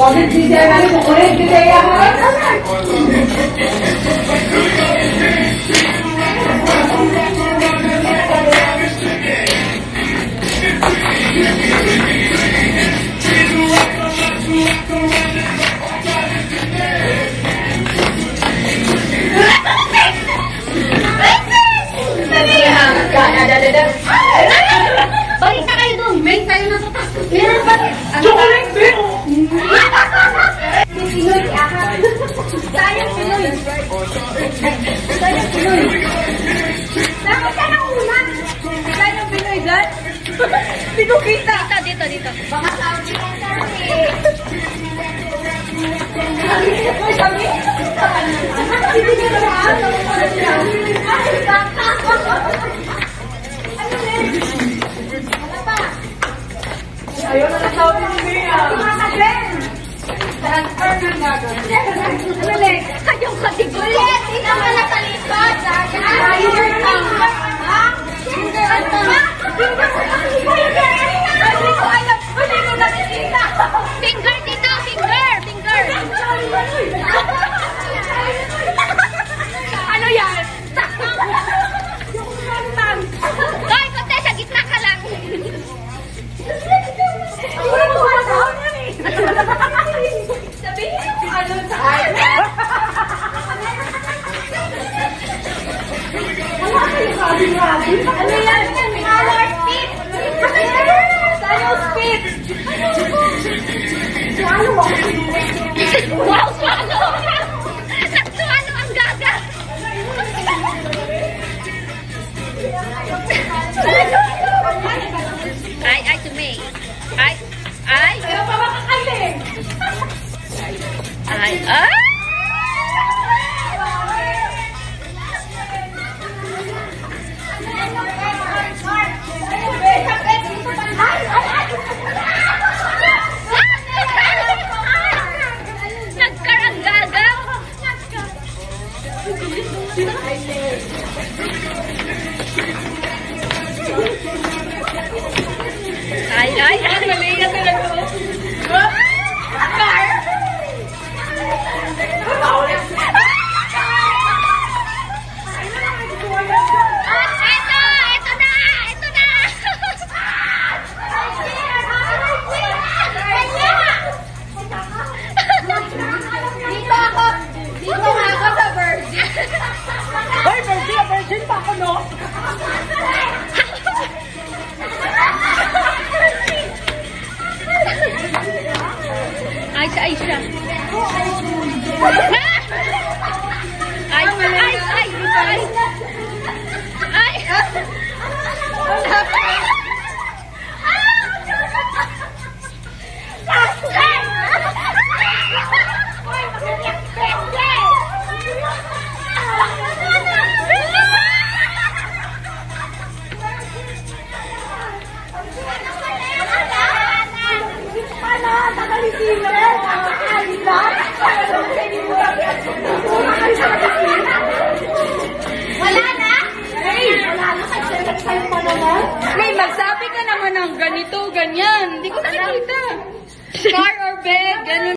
Huwag nagbibigay kami, kukulit bigay ako. da. Balik na kayo doon. May tayo na sa taas. Meron ba? Chocolate drink! Pinoy, ahas. Sayang Pinoy. Sayang Pinoy. Dapat ka na una. Sayang Pinoy, dad. Hindi ko kita. Dito, dito, dito. Baka sa akin. Ne Wow, 哎呀！Wala na? Ay, wala na. Sa'yo pa naman. May magsabi ka naman ng ganito, ganyan. Hindi ko nakikita. Car or bed, ganun.